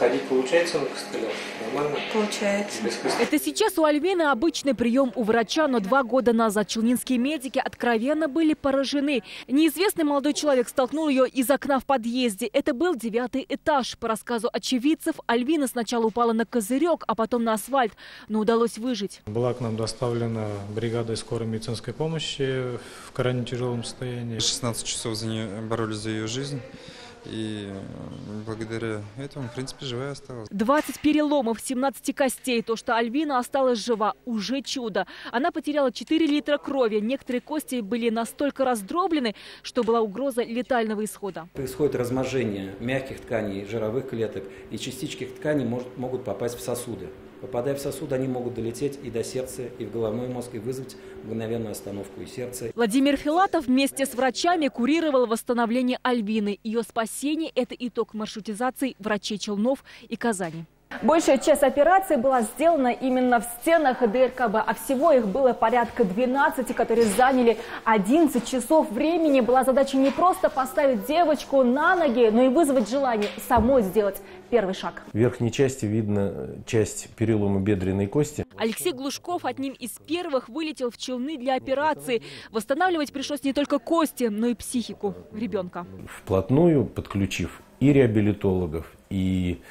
Получается на костылях? Нормально? Получается. Без? Это сейчас у Альвины обычный прием у врача, но два года назад челнинские медики откровенно были поражены. Неизвестный молодой человек столкнул ее из окна в подъезде. Это был девятый этаж. По рассказу очевидцев, Альвина сначала упала на козырек, а потом на асфальт, но удалось выжить. Была к нам доставлена бригада скорой медицинской помощи в крайне тяжелом состоянии. 16 часов за нее, боролись за ее жизнь. И э, благодаря этому, в принципе, живая осталась. 20 переломов, 17 костей. То, что Альвина осталась жива, уже чудо. Она потеряла 4 литра крови. Некоторые кости были настолько раздроблены, что была угроза летального исхода. Происходит размножение мягких тканей, жировых клеток, и частички тканей может, могут попасть в сосуды. Попадая в сосуд, они могут долететь и до сердца, и в головной мозг, и вызвать мгновенную остановку и сердца. Владимир Филатов вместе с врачами курировал восстановление Альвины. Ее спасение – это итог маршрутизации врачей Челнов и Казани. Большая часть операций была сделана именно в стенах ДРКБ, а всего их было порядка 12, которые заняли 11 часов времени. Была задача не просто поставить девочку на ноги, но и вызвать желание самой сделать первый шаг. В верхней части видно часть перелома бедренной кости. Алексей Глушков одним из первых вылетел в Челны для операции. Восстанавливать пришлось не только кости, но и психику ребенка. Вплотную подключив и реабилитологов, и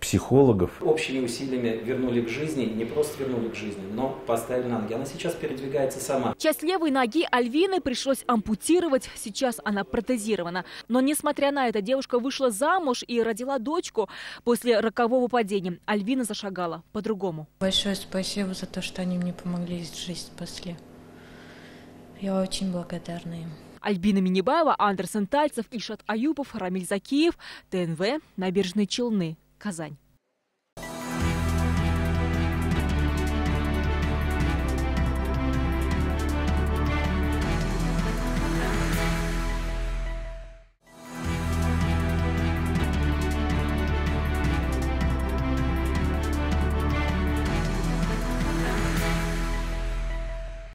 психологов. Общими усилиями вернули к жизни, не просто вернули к жизни, но поставили на ноги. Она сейчас передвигается сама. Часть левой ноги Альвины пришлось ампутировать, сейчас она протезирована. Но несмотря на это, девушка вышла замуж и родила дочку после рокового падения. Альвина зашагала по-другому. Большое спасибо за то, что они мне помогли жизнь спасли. Я очень благодарна им. Альбина Минибаева, Андерсон Тальцев, Ильшат Аюпов, Рамиль Закиев, ТНВ, Набережные Челны, Казань.